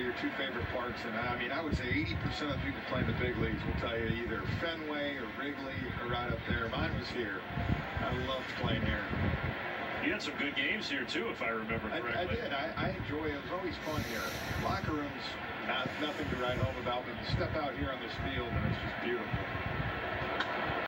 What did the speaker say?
Your two favorite parks, and I mean, I would say 80% of the people playing the big leagues will tell you either Fenway or Wrigley or right up there. Mine was here. I loved playing here. You had some good games here too, if I remember correctly. I did. I, I enjoy it. It's always fun here. Locker rooms, not nothing to write home about, but you step out here on this field and.